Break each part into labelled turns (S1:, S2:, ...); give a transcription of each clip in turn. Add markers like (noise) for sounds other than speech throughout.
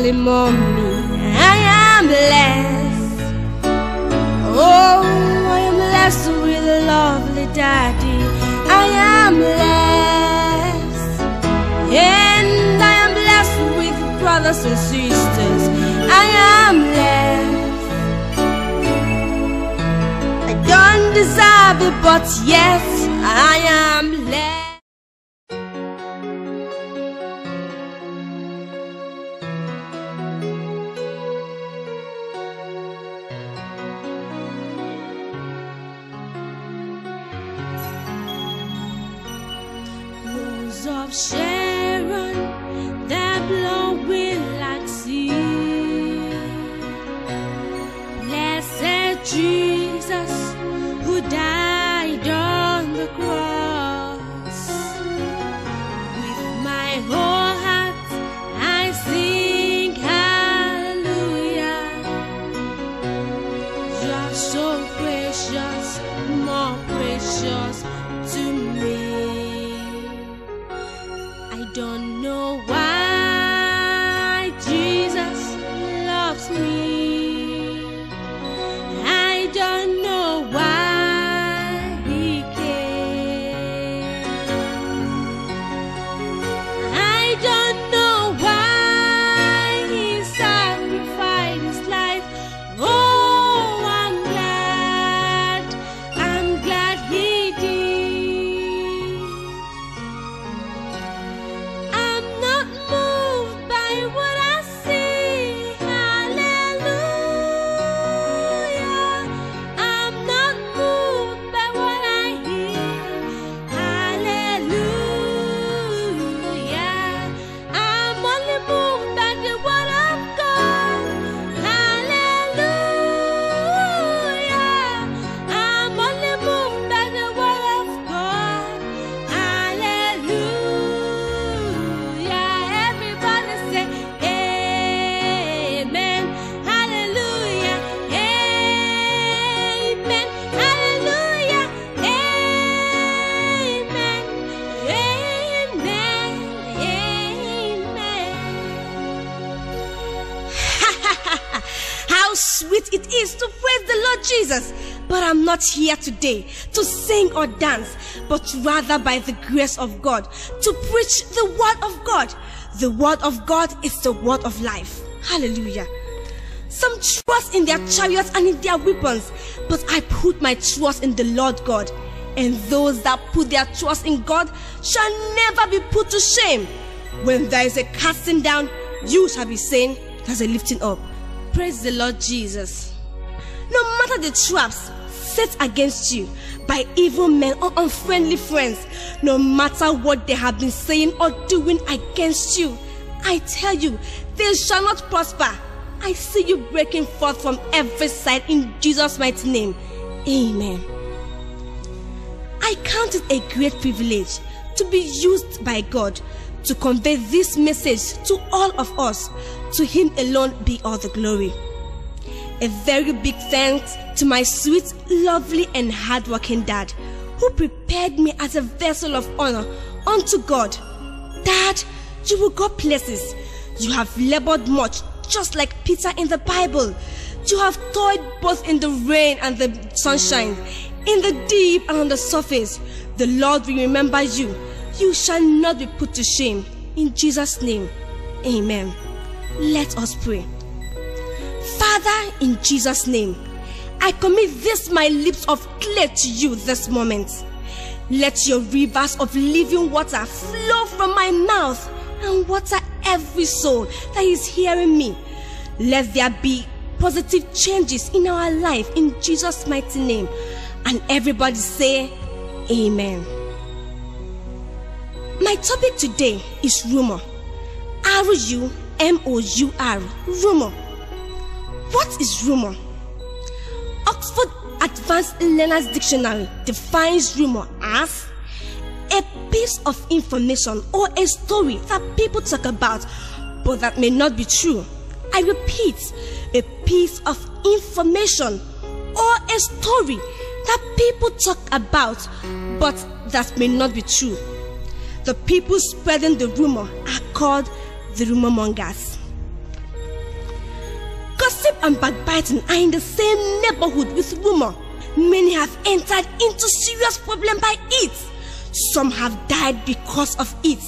S1: lovely mommy. I am blessed. Oh, I am blessed with a lovely daddy. I am blessed. And I am blessed with brothers and sisters. I am blessed. I don't deserve it, but yes, I am blessed. Not here today to sing or dance, but rather by the grace of God to preach the word of God. The word of God is the word of life. Hallelujah. Some trust in their chariots and in their weapons, but I put my trust in the Lord God. And those that put their trust in God shall never be put to shame. When there is a casting down, you shall be saying, There's a lifting up. Praise the Lord Jesus. No matter the traps set against you by evil men or unfriendly friends, no matter what they have been saying or doing against you, I tell you, they shall not prosper. I see you breaking forth from every side in Jesus' mighty name. Amen. I count it a great privilege to be used by God to convey this message to all of us. To Him alone be all the glory. A very big thanks to my sweet, lovely, and hardworking dad who prepared me as a vessel of honor unto God. Dad, you will go places. You have labored much, just like Peter in the Bible. You have toiled both in the rain and the sunshine, in the deep and on the surface. The Lord will remember you. You shall not be put to shame. In Jesus' name, amen. Let us pray. Father, in Jesus' name, I commit this my lips of clay to you this moment. Let your rivers of living water flow from my mouth and water every soul that is hearing me. Let there be positive changes in our life in Jesus' mighty name. And everybody say, Amen. My topic today is rumor. R U M O U R. Rumor. What is rumor? Oxford Advanced Learner's Dictionary defines rumor as a piece of information or a story that people talk about but that may not be true. I repeat, a piece of information or a story that people talk about but that may not be true. The people spreading the rumor are called the rumor mongers. And backbiting are in the same neighborhood with rumor. Many have entered into serious problem by it. Some have died because of it.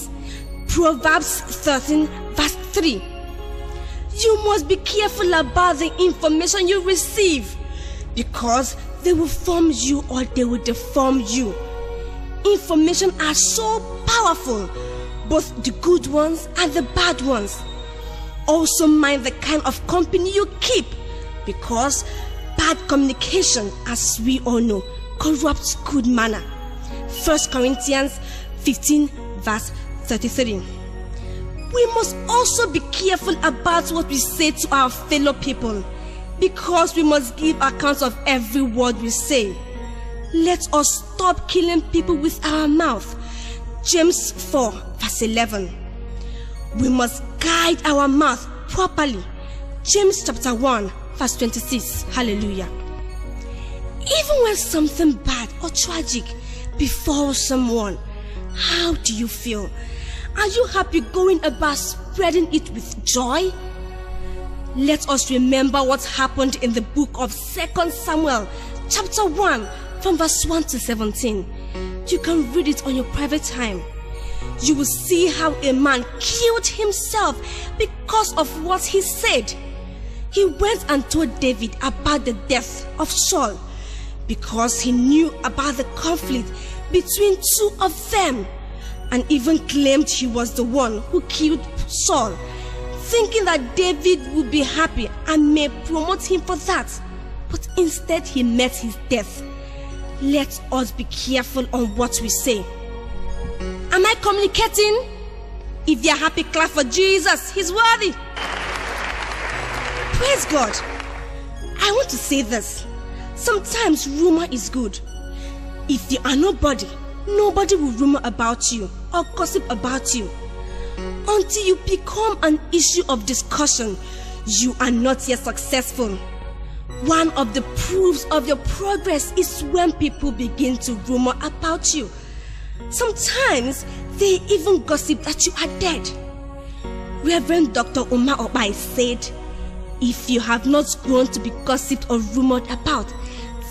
S1: Proverbs 13 verse 3. You must be careful about the information you receive because they will form you or they will deform you. Information are so powerful, both the good ones and the bad ones. Also, mind the kind of company you keep because bad communication, as we all know, corrupts good manner. 1 Corinthians 15, verse 33. We must also be careful about what we say to our fellow people because we must give accounts of every word we say. Let us stop killing people with our mouth. James 4, verse 11. We must guide our mouth properly. James chapter 1, verse 26. Hallelujah. Even when something bad or tragic befalls someone, how do you feel? Are you happy going about spreading it with joy? Let us remember what happened in the book of 2 Samuel, chapter 1, from verse 1 to 17. You can read it on your private time. You will see how a man killed himself because of what he said. He went and told David about the death of Saul because he knew about the conflict between two of them and even claimed he was the one who killed Saul thinking that David would be happy and may promote him for that. But instead, he met his death. Let us be careful on what we say. Am I communicating? If you're happy, clap for Jesus. He's worthy. Praise God. I want to say this. Sometimes rumor is good. If you are nobody, nobody will rumor about you or gossip about you. Until you become an issue of discussion, you are not yet successful. One of the proofs of your progress is when people begin to rumor about you. Sometimes they even gossip that you are dead. Reverend Dr. Uma Ukpai said, If you have not grown to be gossiped or rumored about,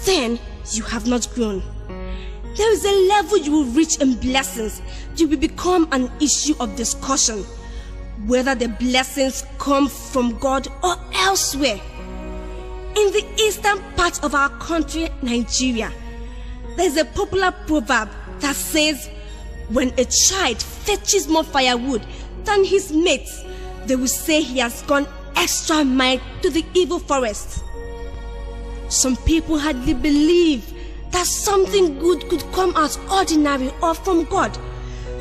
S1: then you have not grown. There is a level you will reach in blessings. You will become an issue of discussion, whether the blessings come from God or elsewhere. In the eastern part of our country, Nigeria, there is a popular proverb that says, when a child fetches more firewood than his mates, they will say he has gone extra mile to the evil forest. Some people hardly believe that something good could come out ordinary or from God.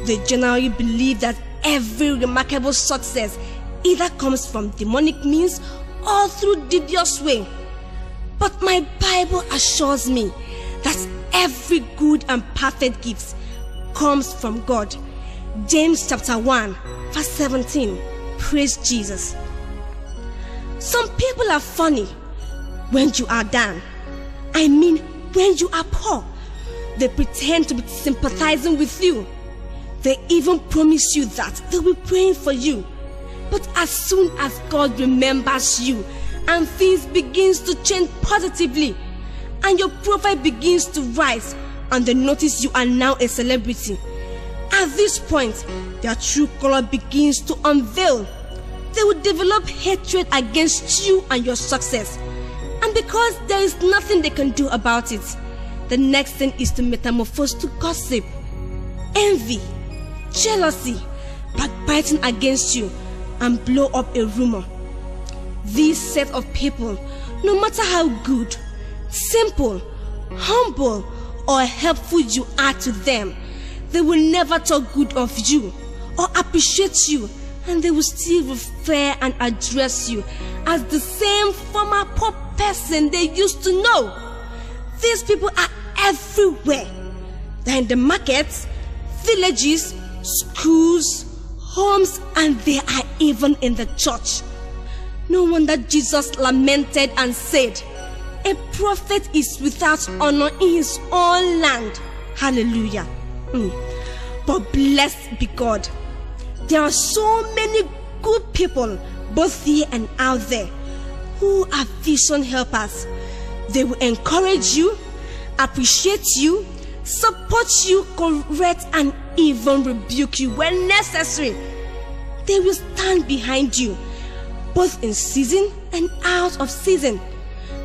S1: They generally believe that every remarkable success either comes from demonic means or through devious way. But my Bible assures me that every good and perfect gift comes from God. James chapter 1, verse 17. Praise Jesus. Some people are funny when you are down. I mean, when you are poor. They pretend to be sympathizing with you. They even promise you that they'll be praying for you. But as soon as God remembers you and things begins to change positively and your profile begins to rise and they notice you are now a celebrity, at this point, their true color begins to unveil. They will develop hatred against you and your success and because there is nothing they can do about it, the next thing is to metamorphose to gossip, envy, jealousy, backbiting against you, and blow up a rumor. This set of people, no matter how good, simple, humble, or helpful you are to them, they will never talk good of you or appreciate you and they will still refer and address you as the same former poor person they used to know. These people are everywhere. They're in the markets, villages, schools, homes, and they are even in the church. No wonder Jesus lamented and said, A prophet is without honor in his own land. Hallelujah. Mm. But blessed be God there are so many good people, both here and out there, who are vision helpers. They will encourage you, appreciate you, support you, correct, and even rebuke you when necessary. They will stand behind you, both in season and out of season,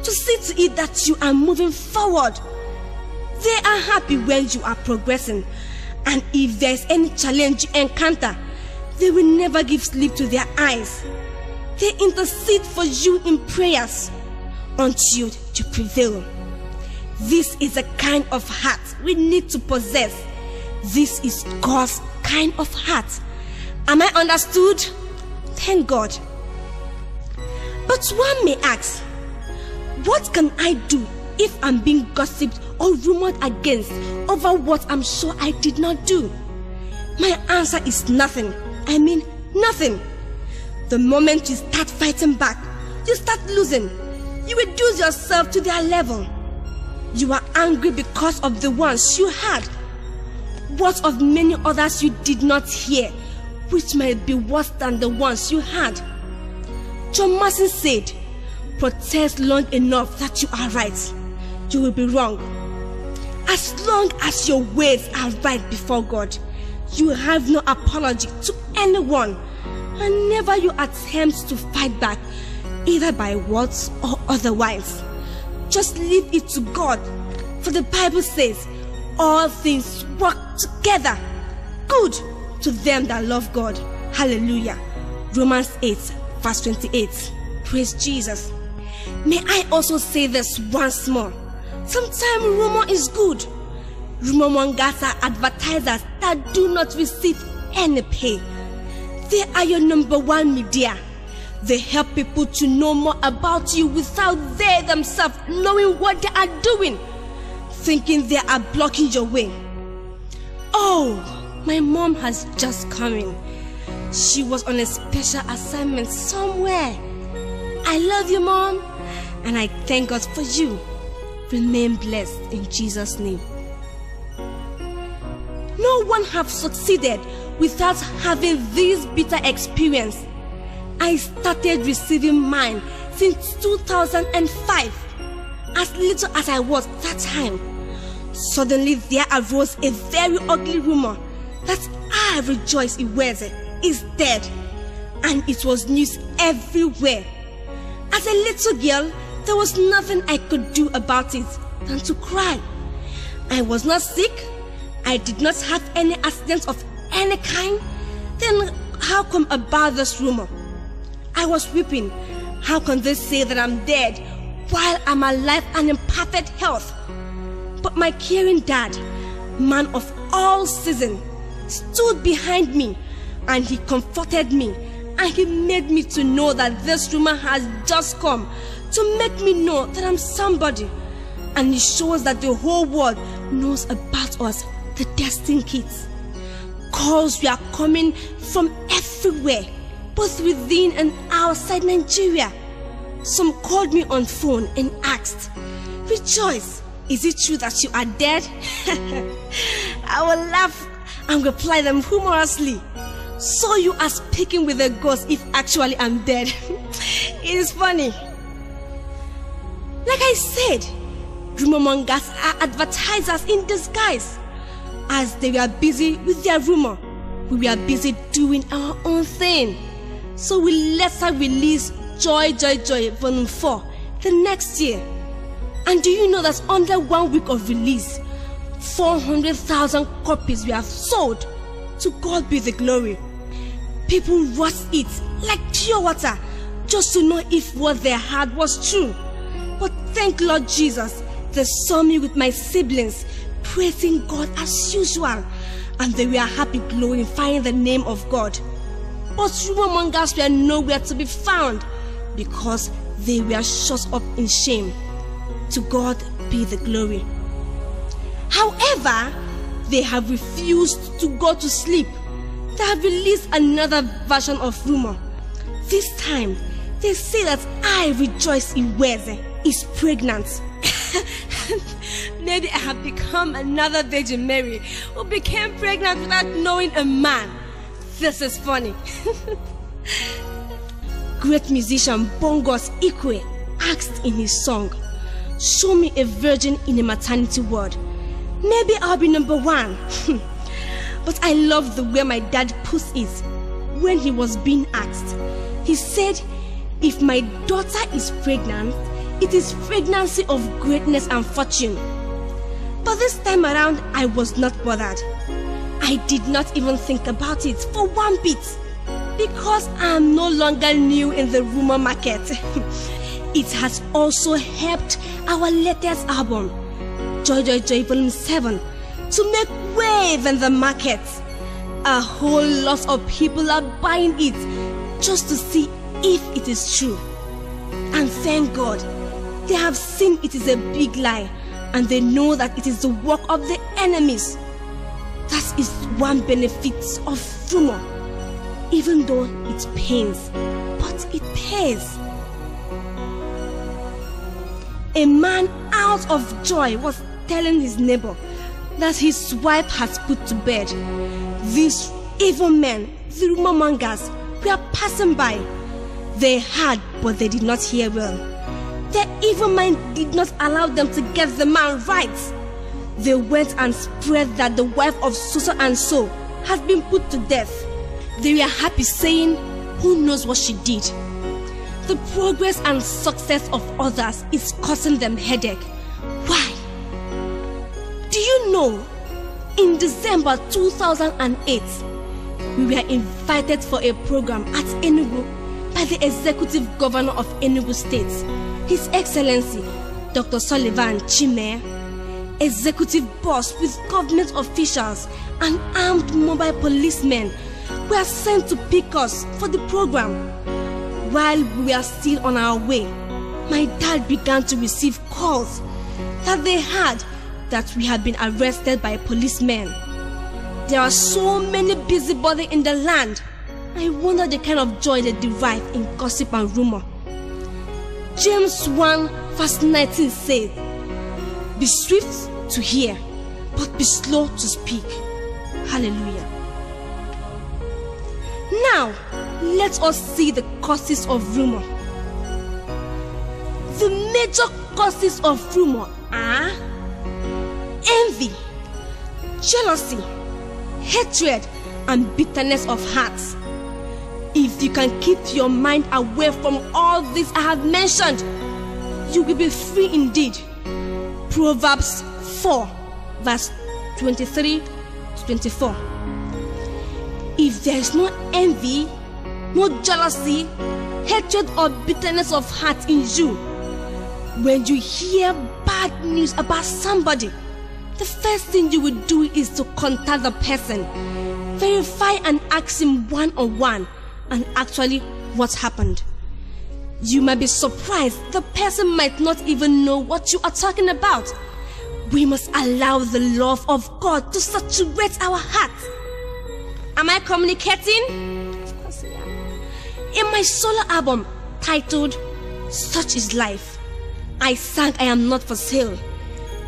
S1: to see to it that you are moving forward. They are happy when you are progressing, and if there is any challenge you encounter, they will never give sleep to their eyes. They intercede for you in prayers until you prevail. This is a kind of heart we need to possess. This is God's kind of heart. Am I understood? Thank God. But one may ask, what can I do if I'm being gossiped or rumored against over what I'm sure I did not do? My answer is nothing. I mean, nothing. The moment you start fighting back, you start losing. You reduce yourself to their level. You are angry because of the ones you had. What of many others you did not hear, which might be worse than the ones you had? John Mason said, Protest long enough that you are right. You will be wrong. As long as your ways are right before God, you have no apology to anyone and never you attempt to fight back, either by words or otherwise. Just leave it to God, for the Bible says, all things work together good to them that love God. Hallelujah. Romans 8, verse 28. Praise Jesus. May I also say this once more. Sometimes rumor is good. Rumor mongers are advertisers that do not receive any pay. They are your number one media. They help people to know more about you without they themselves knowing what they are doing, thinking they are blocking your way. Oh, my mom has just come in. She was on a special assignment somewhere. I love you, mom, and I thank God for you. Remain blessed in Jesus' name. No one have succeeded without having this bitter experience. I started receiving mine since 2005. As little as I was that time, suddenly there arose a very ugly rumor that I Rejoice Iweze is dead, and it was news everywhere. As a little girl, there was nothing I could do about it than to cry. I was not sick. I did not have any accidents of any kind, then how come about this rumor? I was weeping. How can they say that I'm dead while I'm alive and in perfect health? But my caring dad, man of all season, stood behind me and he comforted me and he made me to know that this rumor has just come to make me know that I'm somebody. And it shows that the whole world knows about us, the destined kids calls were coming from everywhere, both within and outside Nigeria. Some called me on phone and asked, Rejoice, is it true that you are dead? (laughs) I will laugh and reply them humorously. So you are speaking with a ghost if actually I'm dead. (laughs) it is funny. Like I said, rumormongers are advertisers in disguise. As they were busy with their rumor, we were busy doing our own thing. So we later release Joy, Joy, Joy Volume 4 the next year. And do you know that under one week of release, 400,000 copies were sold? To God be the glory. People rushed it like pure water just to know if what they had was true. But thank Lord Jesus, they saw me with my siblings praising God as usual, and they were happy glorifying the name of God. But rumor mongers were nowhere to be found because they were shut up in shame. To God be the glory. However, they have refused to go to sleep. They have released another version of rumor. This time, they say that I Rejoice Iweze is pregnant. (laughs) Maybe I have become another Virgin Mary who became pregnant without knowing a man. This is funny. (laughs) great musician Bongos Ikwue asked in his song, Show me a virgin in a maternity ward. Maybe I'll be number one. (laughs) but I love the way my dad puts it when he was being asked. He said, If my daughter is pregnant, it is pregnancy of greatness and fortune. But this time around, I was not bothered. I did not even think about it for one bit because I am no longer new in the rumor market. (laughs) it has also helped our latest album, Joy Joy Joy Volume 7, to make wave in the market. A whole lot of people are buying it just to see if it is true. And thank God, they have seen it is a big lie and they know that it is the work of the enemies. That is one benefit of rumor, even though it pains, but it pays. A man out of joy was telling his neighbor that his wife has put to bed. These evil men, the rumor mongers, were passing by. They heard, but they did not hear well. Their evil mind did not allow them to get the man right. They went and spread that the wife of so and so has been put to death. They were happy saying, who knows what she did. The progress and success of others is causing them headache. Why? Do you know, in December 2008, we were invited for a program at Enugu by the executive governor of Enugu State. His Excellency Dr. Sullivan Chime, executive boss with government officials and armed mobile policemen were sent to pick us for the program. While we were still on our way, my dad began to receive calls that they had that we had been arrested by policemen. There are so many busybody in the land. I wonder the kind of joy they derive in gossip and rumor. James 1 verse 19 says, Be swift to hear, but be slow to speak. Hallelujah. Now, let us see the causes of rumor. The major causes of rumor are envy, jealousy, hatred, and bitterness of heart. If you can keep your mind away from all this I have mentioned, you will be free indeed. Proverbs 4, verse 23 to 24. If there is no envy, no jealousy, hatred, or bitterness of heart in you, when you hear bad news about somebody, the first thing you will do is to contact the person, verify and ask him one on one and actually what happened. You might be surprised the person might not even know what you are talking about. We must allow the love of God to saturate our hearts. Am I communicating? Of course I am. In my solo album titled Such is Life, I sang I am not for sale,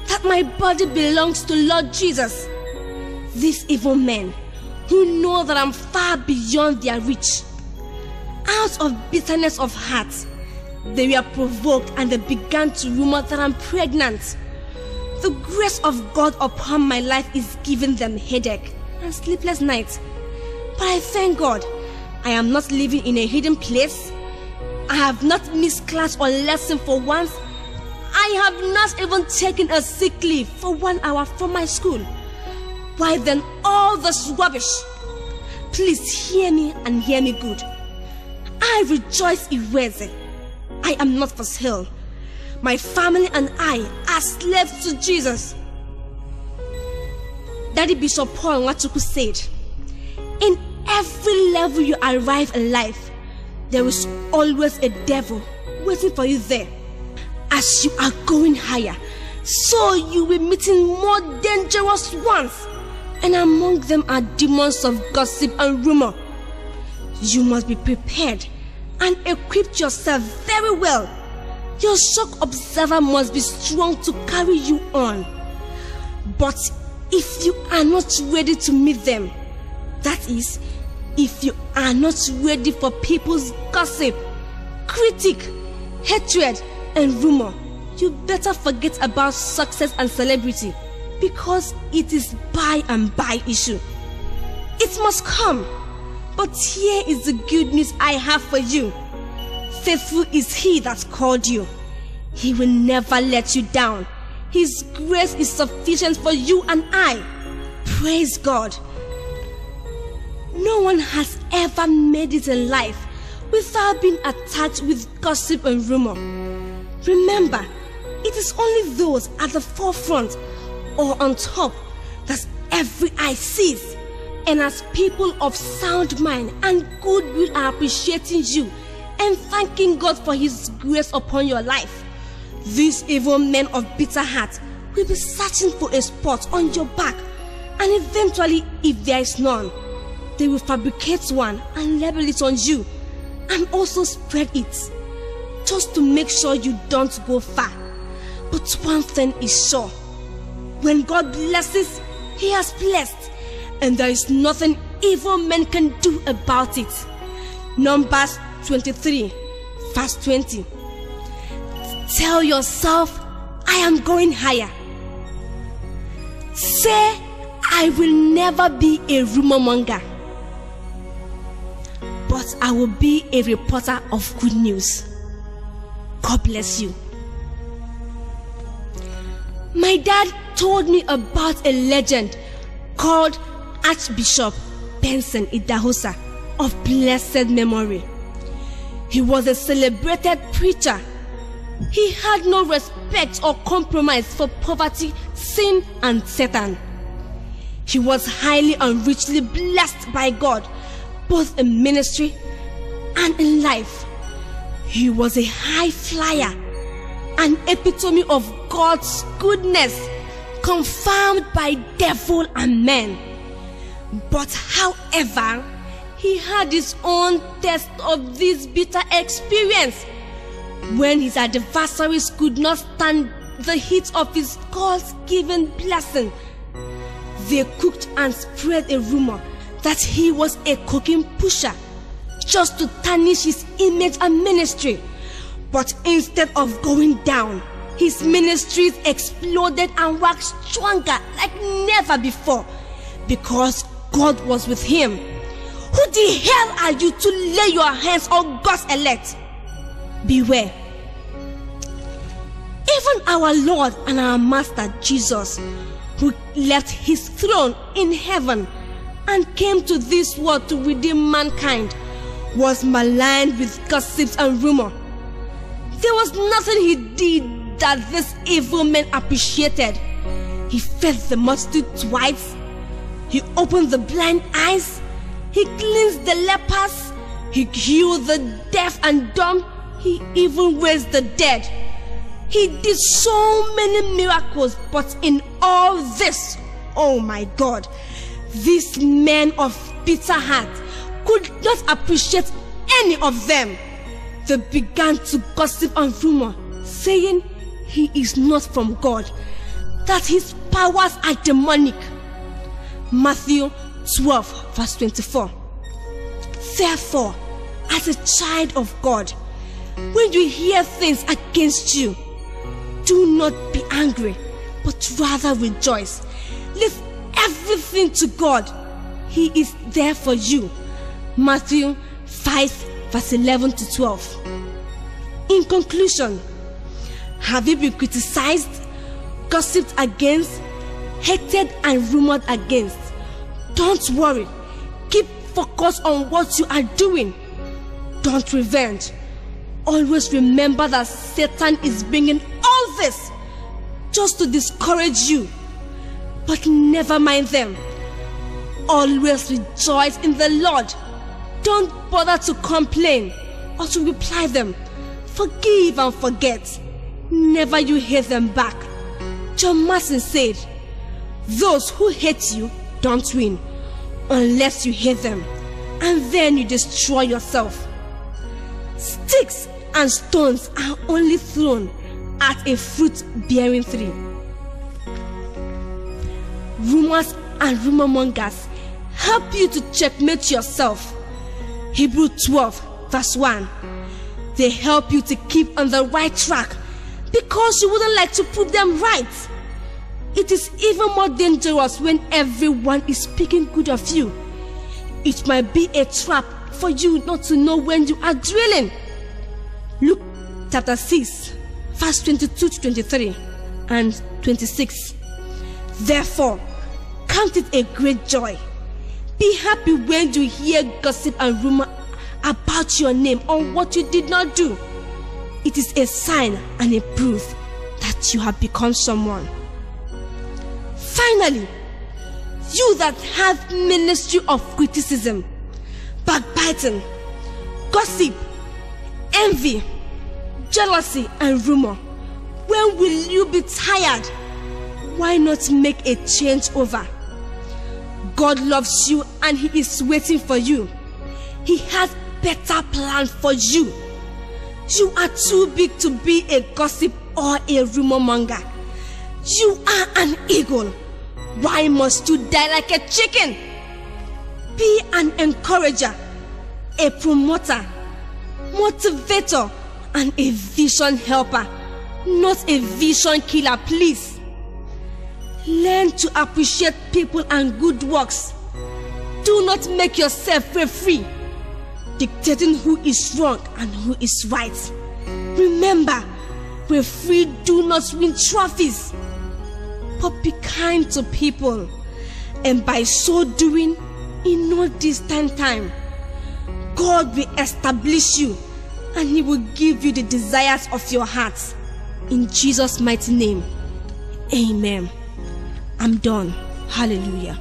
S1: that my body belongs to Lord Jesus. These evil men who know that I'm far beyond their reach out of bitterness of heart, they were provoked and they began to rumor that I'm pregnant. The grace of God upon my life is giving them headache and sleepless nights. But I thank God I am not living in a hidden place. I have not missed class or lesson for once. I have not even taken a sick leave for one hour from my school. Why then all this rubbish? Please hear me and hear me good. I Rejoice Iweze. I am not for sale. My family and I are slaves to Jesus. Daddy Bishop Paul Nwachukwu said, In every level you arrive in life, there is always a devil waiting for you there. As you are going higher, so you will meeting more dangerous ones, and among them are demons of gossip and rumor. You must be prepared and equip yourself very well. Your shock absorber must be strong to carry you on. But if you are not ready to meet them, that is, if you are not ready for people's gossip, critic, hatred, and rumor, you better forget about success and celebrity because it is by and by issue. It must come. But here is the good news I have for you. Faithful is he that called you. He will never let you down. His grace is sufficient for you and I. Praise God. No one has ever made it in life without being attacked with gossip and rumor. Remember, it is only those at the forefront or on top that every eye sees. And as people of sound mind and goodwill are appreciating you and thanking God for His grace upon your life, these evil men of bitter heart will be searching for a spot on your back, and eventually, if there is none, they will fabricate one and label it on you and also spread it just to make sure you don't go far. But one thing is sure. When God blesses, He has blessed, and there is nothing evil men can do about it. Numbers 23, verse 20. Tell yourself, I am going higher. Say, I will never be a rumor monger, but I will be a reporter of good news. God bless you. My dad told me about a legend called Archbishop Benson Idahosa of blessed memory. He was a celebrated preacher. He had no respect or compromise for poverty, sin, and Satan. He was highly and richly blessed by God, both in ministry and in life. He was a high flyer, an epitome of God's goodness confirmed by devil and men. But however, he had his own test of this bitter experience when his adversaries could not stand the heat of his God's given blessing. They cooked and spread a rumor that he was a cooking pusher just to tarnish his image and ministry. But instead of going down, his ministries exploded and waxed stronger like never before because God was with him. Who the hell are you to lay your hands on God's elect? Beware. Even our Lord and our Master Jesus, who left his throne in heaven and came to this world to redeem mankind, was maligned with gossips and rumor. There was nothing he did that this evil man appreciated. He fed the multitude twice. He opened the blind eyes. He cleansed the lepers. He healed the deaf and dumb. He even raised the dead. He did so many miracles, but in all this, oh my God, this man of bitter heart could not appreciate any of them. They began to gossip and rumor, saying he is not from God, that his powers are demonic. Matthew 12, verse 24. Therefore, as a child of God, when you hear things against you, do not be angry, but rather rejoice. Leave everything to God. He is there for you. Matthew 5, verse 11 to 12. In conclusion, have you been criticized, gossiped against, hated, and rumored against? Don't worry. Keep focused on what you are doing. Don't revenge. Always remember that Satan is bringing all this just to discourage you. But never mind them. Always rejoice in the Lord. Don't bother to complain or to reply them. Forgive and forget. Never you hate them back. John Mason said, Those who hate you don't win unless you hate them, and then you destroy yourself. Sticks and stones are only thrown at a fruit bearing tree. Rumors and rumor mongers help you to checkmate yourself. Hebrew 12, verse 1. They help you to keep on the right track because you wouldn't like to prove them right. It is even more dangerous when everyone is speaking good of you. It might be a trap for you not to know when you are drilling. Luke chapter 6, verse 22 to 23 and 26. Therefore, count it a great joy. Be happy when you hear gossip and rumor about your name or what you did not do. It is a sign and a proof that you have become someone. Finally, you that have ministry of criticism, backbiting, gossip, envy, jealousy, and rumor, when will you be tired? Why not make a change over? God loves you and He is waiting for you. He has better plan for you. You are too big to be a gossip or a rumor monger. You are an eagle. Why must you die like a chicken? Be an encourager, a promoter, motivator, and a vision helper, not a vision killer, please. Learn to appreciate people and good works. Do not make yourself free dictating who is wrong and who is right. Remember, we free. do not win trophies, but be kind to people, and by so doing, in no distant time, God will establish you and He will give you the desires of your heart. In Jesus' mighty name, Amen. I'm done. Hallelujah.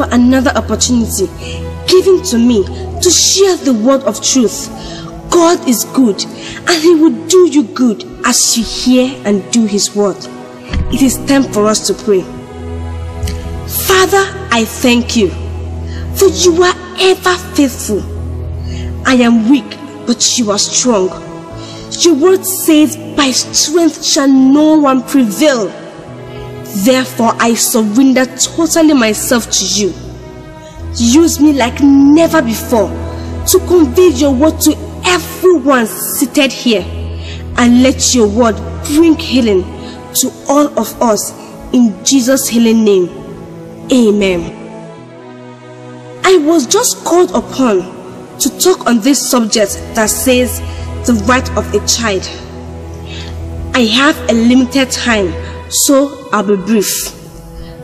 S1: Another opportunity given to me to share the word of truth. God is good and He will do you good as you hear and do His word. It is time for us to pray. Father, I thank you for you are ever faithful. I am weak, but you are strong. Your word says, By strength shall no one prevail. Therefore, I surrender totally myself to you. Use me like never before to convey your word to everyone seated here and let your word bring healing to all of us in Jesus' healing name. Amen. I was just called upon to talk on this subject that says the right of a child. I have a limited time, so I'll be brief.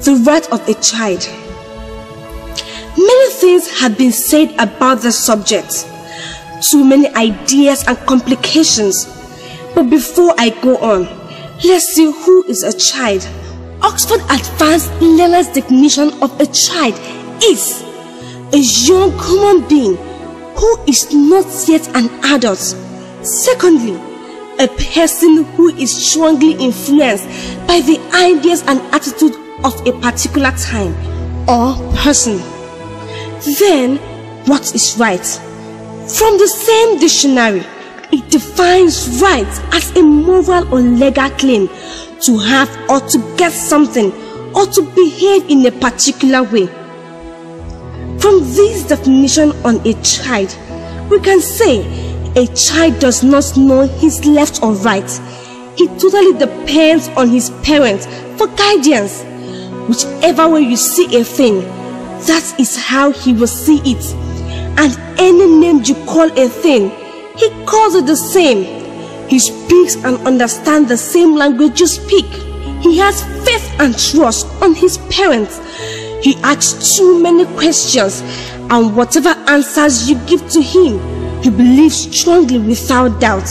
S1: The right of a child. Many things have been said about the subject, too many ideas and complications. But before I go on, let's see who is a child. Oxford Advanced Learner's definition of a child is a young human being who is not yet an adult. Secondly, a person who is strongly influenced by the ideas and attitude of a particular time or person. Then, what is right? From the same dictionary, it defines right as a moral or legal claim to have or to get something or to behave in a particular way. From this definition on a child, we can say a child does not know his left or right. He totally depends on his parents for guidance. Whichever way you see a thing, that is how he will see it. And any name you call a thing, he calls it the same. He speaks and understands the same language you speak. He has faith and trust on his parents. He asks too many questions, and whatever answers you give to him, he believes strongly without doubt.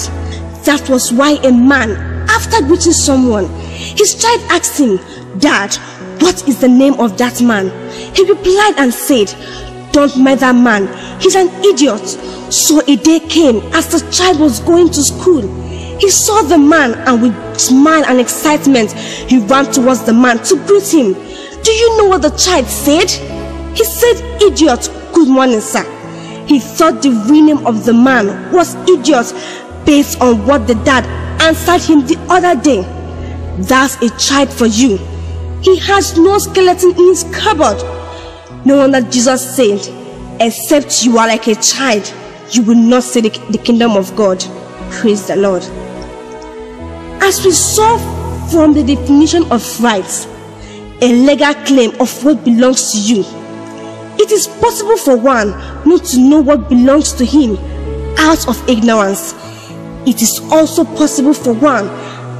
S1: That was why a man, after greeting someone, his child asked him, Dad, what is the name of that man? He replied and said, Don't mind that man, he's an idiot. So a day came as the child was going to school. He saw the man and with smile and excitement, he ran towards the man to greet him. Do you know what the child said? He said, Idiot, good morning, sir. He thought the real name of the man was Idiot based on what the dad answered him the other day. That's a child for you. He has no skeleton in his cupboard. No wonder Jesus said, Except you are like a child, you will not see the, the kingdom of God. Praise the Lord. As we saw from the definition of rights, a legal claim of what belongs to you, it is possible for one not to know what belongs to him out of ignorance. It is also possible for one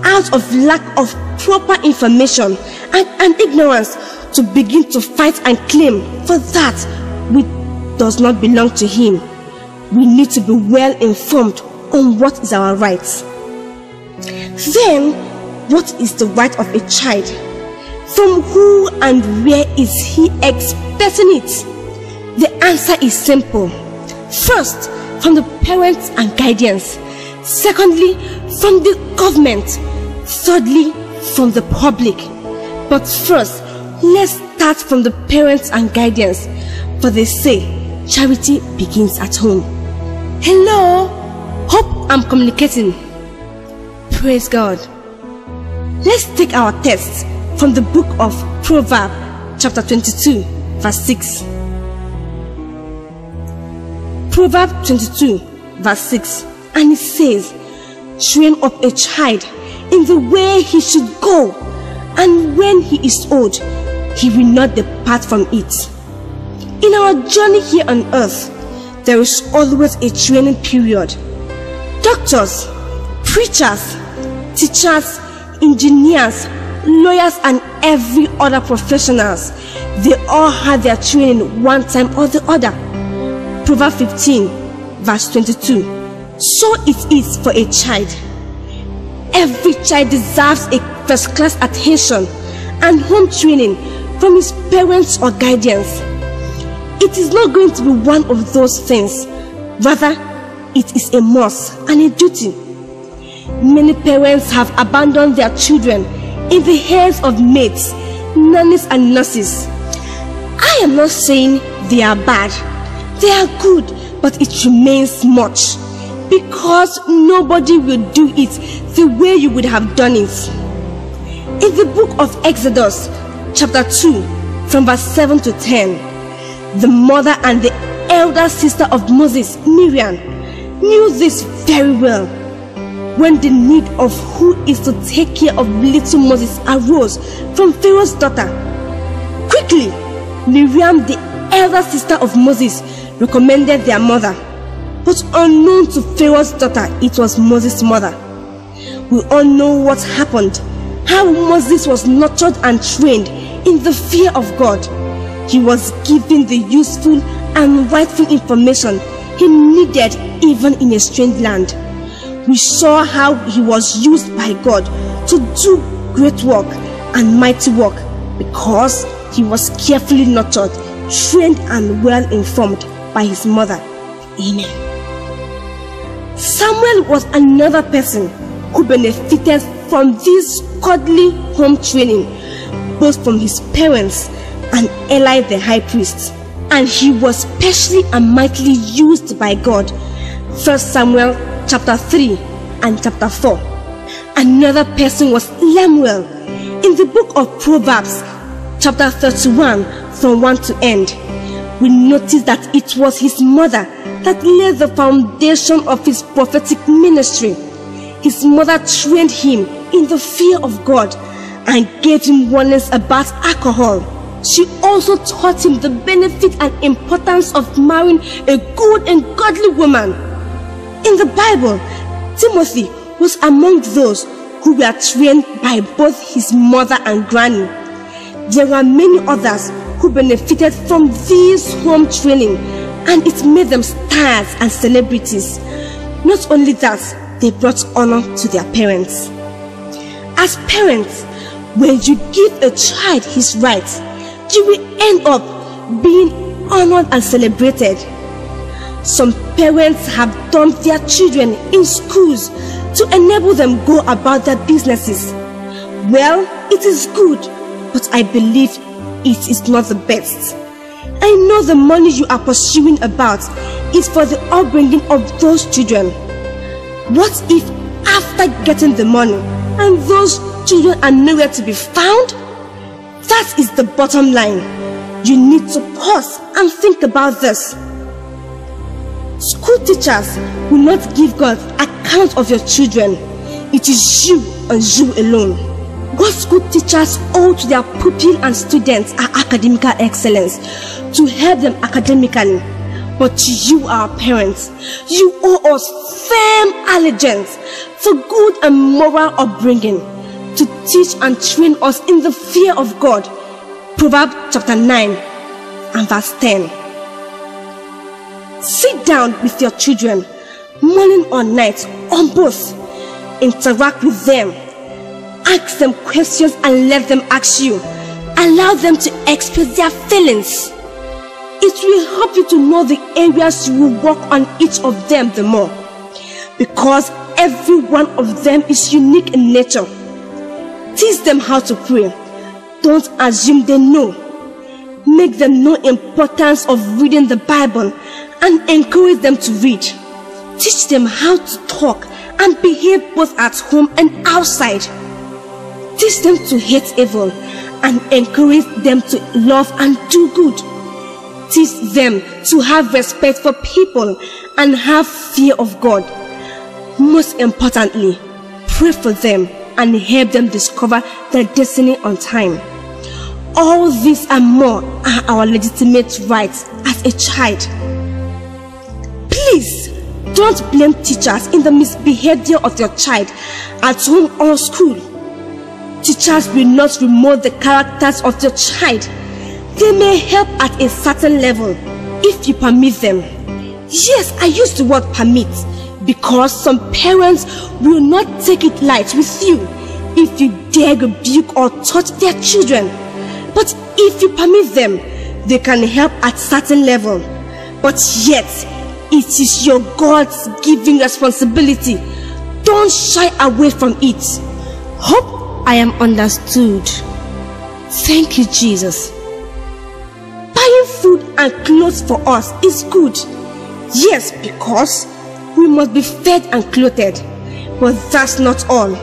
S1: out of lack of proper information and, and ignorance to begin to fight and claim for that which does not belong to him. We need to be well informed on what is our rights. Then, what is the right of a child? From who and where is he expecting it? The answer is simple. First, from the parents and guardians. Secondly, from the government. Thirdly, from the public. But first, let's start from the parents and guardians. For they say, charity begins at home. Hello? Hope I'm communicating. Praise God. Let's take our text from the book of Proverbs, chapter 22, verse 6. Proverbs 22, verse 6. And it says, Train up a child in the way he should go, and when he is old, he will not depart from it. In our journey here on earth, there is always a training period. Doctors, preachers, teachers, engineers, lawyers, and every other professionals, they all had their training one time or the other. Proverbs 15, verse 22. So it is for a child. Every child deserves a first class attention and home training from his parents or guardians. It is not going to be one of those things. Rather, it is a must and a duty. Many parents have abandoned their children in the hands of maids, nannies, and nurses. I am not saying they are bad, they are good, but it remains much because nobody will do it the way you would have done it. In the book of Exodus, chapter 2, from verse 7 to 10, the mother and the elder sister of Moses, Miriam, knew this very well. When the need of who is to take care of little Moses arose from Pharaoh's daughter, quickly Miriam, the elder sister of Moses, recommended their mother. But unknown to Pharaoh's daughter, it was Moses' mother. We all know what happened, how Moses was nurtured and trained in the fear of God. He was given the useful and rightful information he needed even in a strange land. We saw how he was used by God to do great work and mighty work because he was carefully nurtured, trained, and well informed by his mother. Amen. Samuel was another person who benefited from this godly home training, both from his parents and Eli the high priest. And he was specially and mightily used by God. 1 Samuel chapter 3 and chapter 4. Another person was Lemuel. In the book of Proverbs, chapter 31, from 1 to end, we notice that it was his mother that laid the foundation of his prophetic ministry. His mother trained him in the fear of God and gave him warnings about alcohol. She also taught him the benefit and importance of marrying a good and godly woman. In the Bible, Timothy was among those who were trained by both his mother and granny. There were many others who benefited from this home training and it made them stars and celebrities. Not only that, they brought honor to their parents. As parents, when you give a child his rights, you will end up being honored and celebrated. Some parents have dumped their children in schools to enable them go about their businesses. Well, it is good, but I believe it is not the best. I know the money you are pursuing about is for the upbringing of those children. What if after getting the money and those children are nowhere to be found? That is the bottom line. You need to pause and think about this. School teachers will not give God account of your children. It is you and you alone. What school teachers owe to their pupil and students are academical excellence to help them academically. But you, our parents, you owe us firm allegiance for good and moral upbringing to teach and train us in the fear of God. Proverbs chapter 9 and verse 10. Sit down with your children, morning or night, on both. Interact with them. Ask them questions and let them ask you. Allow them to express their feelings. It will help you to know the areas you will work on each of them the more. Because every one of them is unique in nature. Teach them how to pray. Don't assume they know. Make them know importance of reading the Bible and encourage them to read. Teach them how to talk and behave both at home and outside. Teach them to hate evil and encourage them to love and do good. Teach them to have respect for people and have fear of God. Most importantly, pray for them and help them discover their destiny on time. All this and more are our legitimate rights as a child. Please don't blame teachers in the misbehavior of your child at home or school. Teachers will not remove the characters of your child. They may help at a certain level if you permit them. Yes, I use the word permit because some parents will not take it light with you if you dare rebuke or touch their children. But if you permit them, they can help at certain level. But yet, it is your God's giving responsibility. Don't shy away from it. Hope I am understood. Thank you, Jesus. Buying food and clothes for us is good. Yes, because we must be fed and clothed. But that's not all.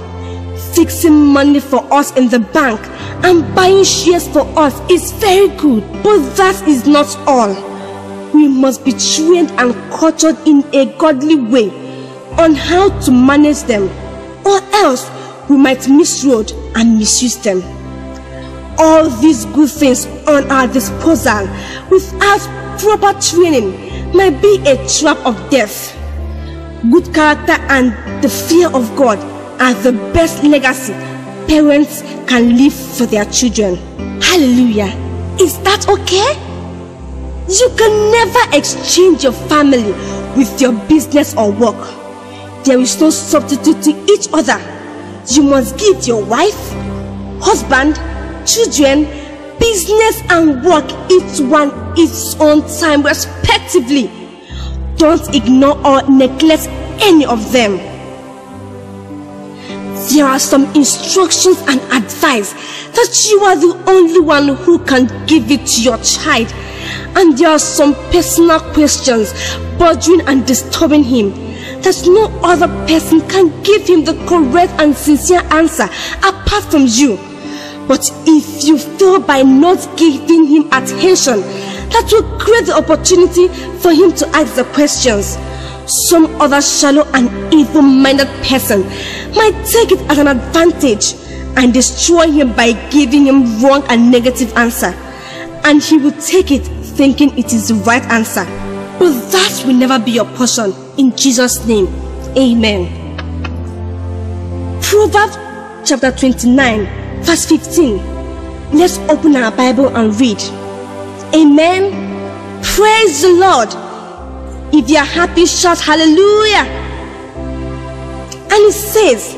S1: Fixing money for us in the bank and buying shares for us is very good. But that is not all we must be trained and cultured in a godly way on how to manage them, or else we might misroad and misuse them. All these good things on our disposal without proper training might be a trap of death. Good character and the fear of God are the best legacy parents can leave for their children. Hallelujah. Is that okay? You can never exchange your family with your business or work. There is no substitute to each other. You must give your wife, husband, children, business and work each one its own time respectively. Don't ignore or neglect any of them. there are some instructions and advice that you are the only one who can give it to your child. And there are some personal questions bothering and disturbing him that no other person can give him the correct and sincere answer apart from you. But if you fail by not giving him attention, that will create the opportunity for him to ask the questions. Some other shallow and evil minded person might take it as an advantage and destroy him by giving him wrong and negative answer. And he will take it thinking it is the right answer. But that will never be your portion in Jesus' name. Amen. Proverbs chapter 29, verse 15. Let's open our Bible and read. Amen. Praise the Lord. If you are happy, shout hallelujah. And it says,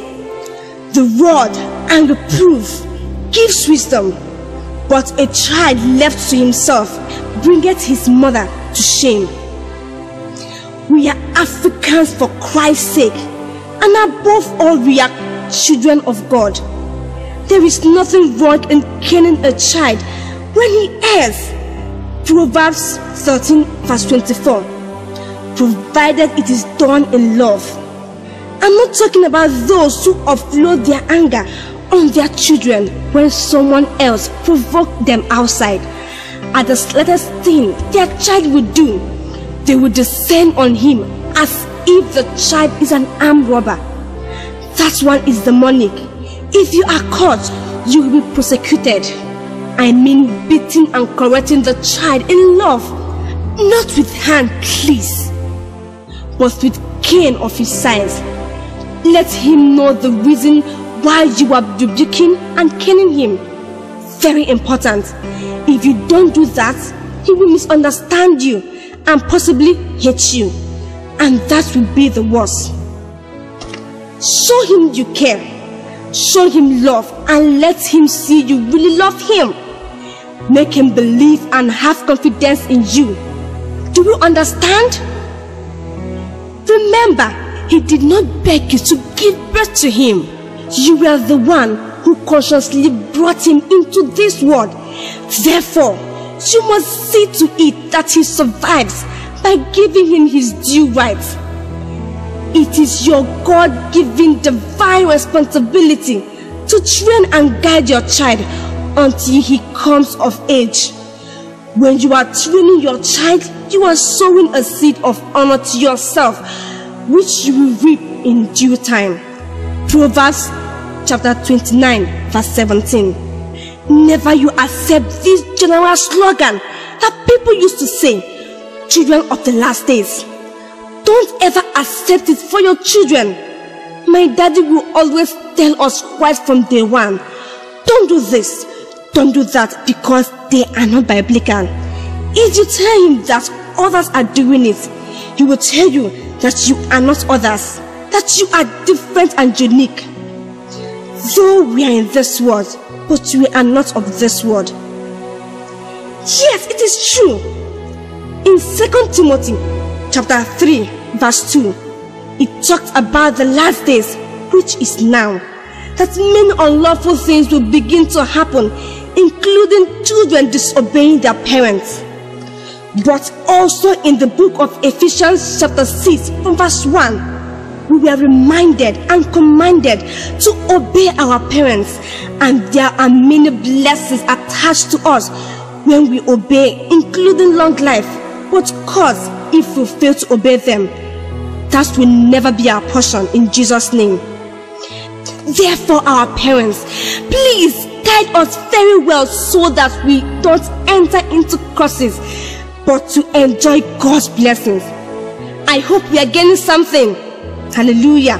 S1: The rod and reproof gives wisdom, but a child left to himself bringeth his mother to shame. We are Africans for Christ's sake, and above all, we are children of God. There is nothing wrong in killing a child when he errs. Proverbs 13, verse 24. Provided it is done in love. I'm not talking about those who offload their anger on their children when someone else provoked them outside. At the slightest thing their child would do, they will descend on him as if the child is an armed robber. That one is demonic. If you are caught, you will be prosecuted. I mean beating and correcting the child in love, not with hand, please, but with cane of his size. Let him know the reason why you are rebuking and caning him. Very important. If you don't do that, he will misunderstand you and possibly hate you. And that will be the worst. Show him you care. Show him love and let him see you really love him. Make him believe and have confidence in you. Do you understand? Remember, he did not beg you to give birth to him. You were the one who consciously brought him into this world. Therefore, you must see to it that he survives by giving him his due rights. It is your God given divine responsibility to train and guide your child until he comes of age. When you are training your child, you are sowing a seed of honor to yourself, which you will reap in due time. Proverbs chapter 29, verse 17. Never you accept this general slogan that people used to say, children of the last days. Don't ever accept it for your children. My daddy will always tell us right from day one, don't do this, don't do that because they are not biblical. If you tell him that others are doing it, he will tell you that you are not others, that you are different and unique. Though we are in this world, but we are not of this world. Yes, it is true. In 2 Timothy chapter 3, verse 2, it talks about the last days, which is now, that many unlawful things will begin to happen, including children disobeying their parents. But also in the book of Ephesians chapter 6, from verse 1, we were reminded and commanded to obey our parents, and there are many blessings attached to us when we obey, including long life. What cause if we fail to obey them, that will never be our portion in Jesus' name. Therefore, our parents, please guide us very well so that we don't enter into curses, but to enjoy God's blessings. I hope we are getting something. Hallelujah.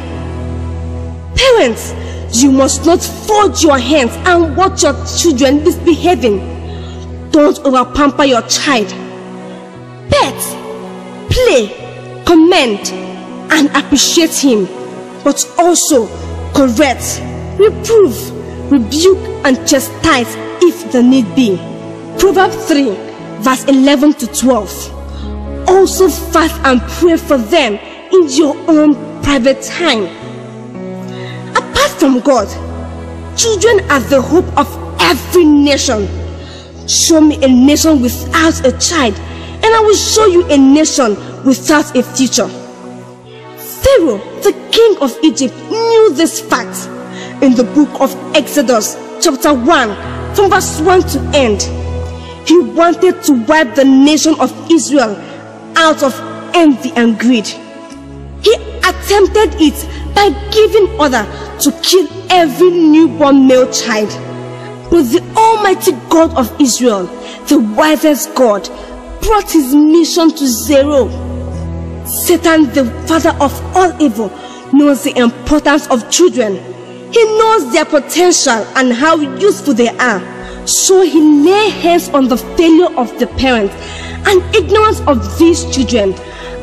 S1: Parents, you must not fold your hands and watch your children misbehaving. Don't over-pamper your child. Pet, play, comment, and appreciate him, but also correct, reprove, rebuke, and chastise if the need be. Proverbs 3, verse 11 to 12. Also fast and pray for them in your own private time. Apart from God. Children are the hope of every nation. Show me a nation without a child, and I will show you a nation without a future. Pharaoh, the king of Egypt, knew this fact in the book of Exodus, chapter 1, from verse 1 to end. He wanted to wipe the nation of Israel out of envy and greed. He attempted it by giving order to kill every newborn male child. But the Almighty God of Israel, the wisest God, brought his mission to zero. Satan, the father of all evil, knows the importance of children. He knows their potential and how useful they are. So he lay hands on the failure of the parents and ignorance of these children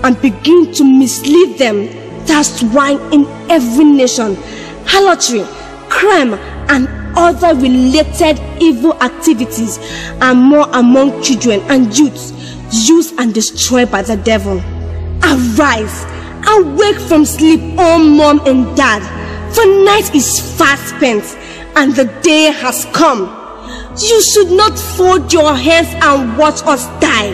S1: and begin to mislead them. That's why in every nation, harlotry, crime, and other related evil activities are more among children and youths used and destroyed by the devil. Arise, awake from sleep, oh mom and dad, for night is fast spent and the day has come. You should not fold your hands and watch us die.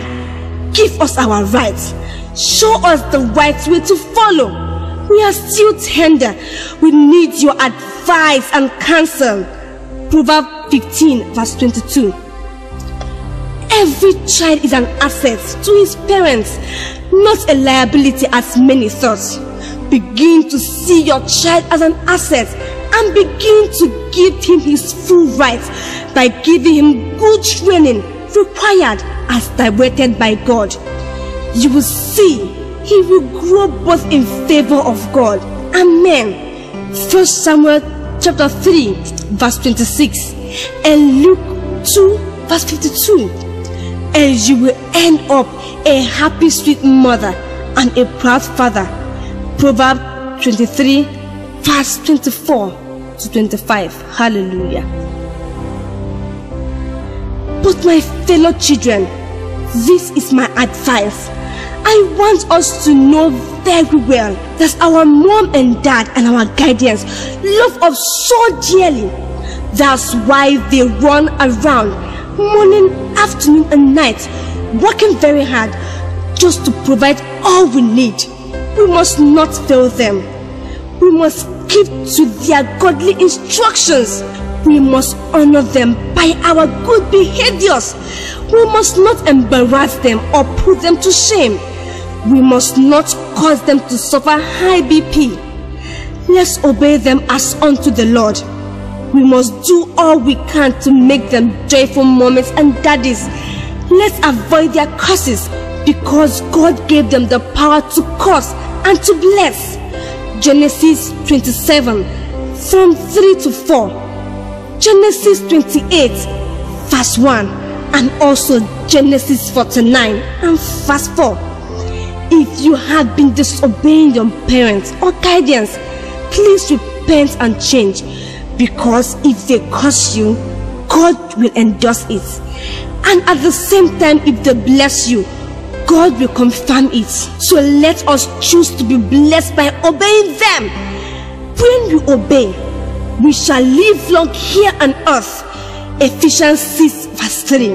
S1: Give us our rights. Show us the right way to follow. We are still tender. We need your advice and counsel. Proverbs 15, verse 22. Every child is an asset to his parents, not a liability as many thought. Begin to see your child as an asset and begin to give him his full rights by giving him good training required as directed by God. You will see he will grow both in favor of God. Amen. First Samuel chapter 3 verse 26 and Luke 2 verse 52 and you will end up a happy sweet mother and a proud father. Proverbs 23 verse 24 to 25. Hallelujah. But my fellow children, this is my advice. I want us to know very well that our mom and dad and our guardians love us so dearly. That's why they run around morning, afternoon, and night, working very hard just to provide all we need. We must not fail them. We must keep to their godly instructions. We must honor them by our good behaviors. We must not embarrass them or put them to shame. We must not cause them to suffer high BP. Let's obey them as unto the Lord. We must do all we can to make them joyful moments and daddies. Let's avoid their curses because God gave them the power to curse and to bless. Genesis 27 from 3 to 4. Genesis 28 verse 1 and also Genesis 49 and verse 4. If you have been disobeying your parents or guardians, please repent and change because if they curse you, God will endorse it. And at the same time, if they bless you, God will confirm it. So let us choose to be blessed by obeying them. When we obey, we shall live long here on earth. Ephesians 6 verse 3.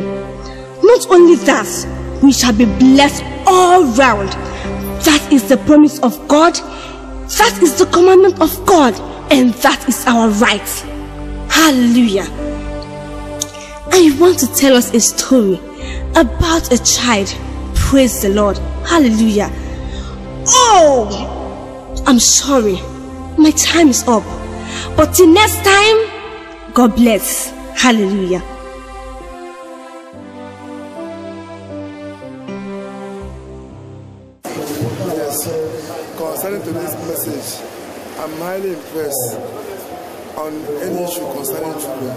S1: Not only that, we shall be blessed all round. That is the promise of God. That is the commandment of God and that is our right. Hallelujah. I want to tell us a story about a child. Praise the Lord. Hallelujah. Oh, I'm sorry. My time is up. But till next time, God bless. Hallelujah.
S2: Highly impressed on any issue concerning children.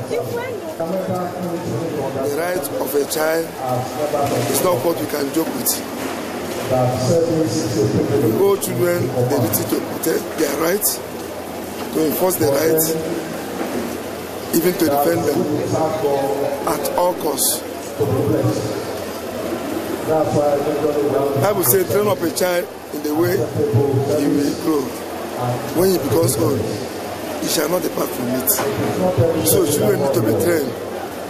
S2: The right of a child is not what we can joke with. To all children the duty to protect their rights, to enforce their rights, even to defend them at all costs. I would say train up a child in the way he will grow. When he becomes old, he shall not depart from it. So children need to be trained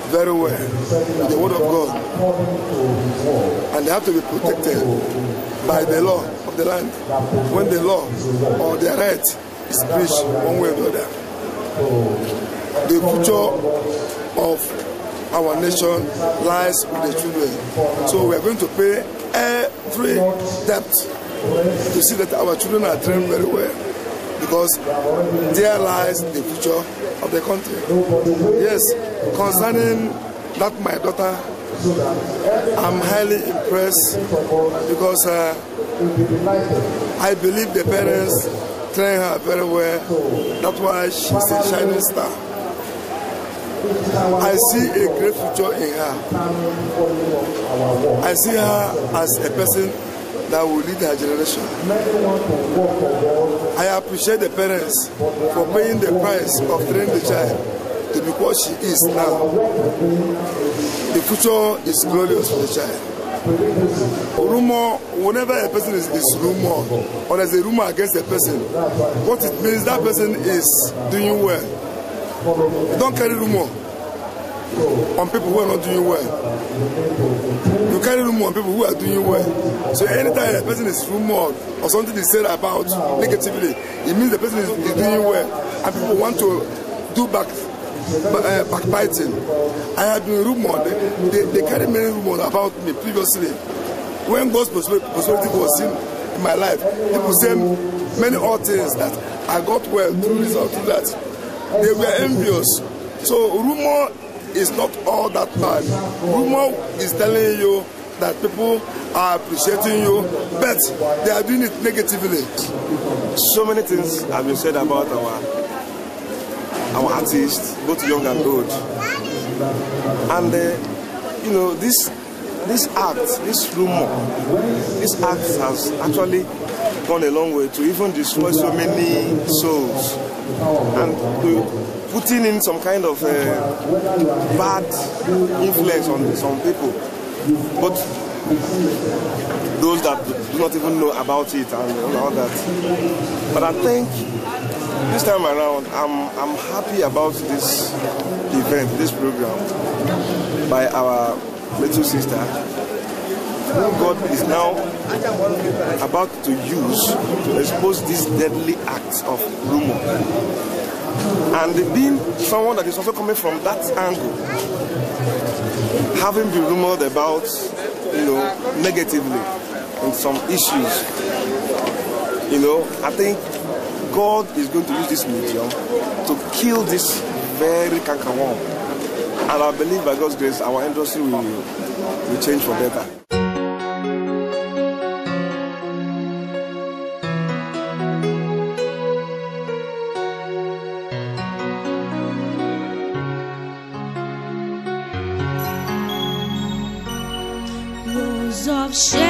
S2: very well with the word of God. And they have to be protected by the law of the land. When the law or their right is preached one way or the other. The future of our nation lies with the children. So we are going to pay every debt to see that our children are trained very well because there lies the future of the country. Yes, concerning that my daughter, I'm highly impressed because uh, I believe the parents train her very well. That's why she's a shining star. I see a great future in her. I see her as a person that will lead her generation. I appreciate the parents for paying the price of training the child to be what she is now. The future is glorious for the child. Rumor, whenever a person is, is rumor or there's a rumor against a person, what it means that person is doing well. Don't carry rumor on people who are not doing well. You carry rumor on people who are doing well. So anytime a person is rumored or something is said about negatively, it means the person is, is doing well and people want to do back uh, backbiting. I have been rumored. They, they, they carry many rumors about me previously. When God's prosperity was in, in my life, people say many odd things that I got well through this or through that. They were envious. So rumor is not all that bad. Rumor is telling you that people are appreciating you, but they are doing it negatively.
S3: So many things have been said about our our artists, both young and old. And uh, you know, this this act, this rumor, this act has actually gone a long way to even destroy so many souls and to putting in some kind of uh, bad influence on some people. But those that do not even know about it and all that. But I think this time around, I'm, I'm happy about this event, this program by our little sister who God is now about to use to expose these deadly acts of rumor. And being someone that is also coming from that angle, having been rumored about, you know, negatively in some issues, you know, I think God is going to use this medium to kill this very canker. And I believe by God's grace, our industry will, will change for better.
S1: Rose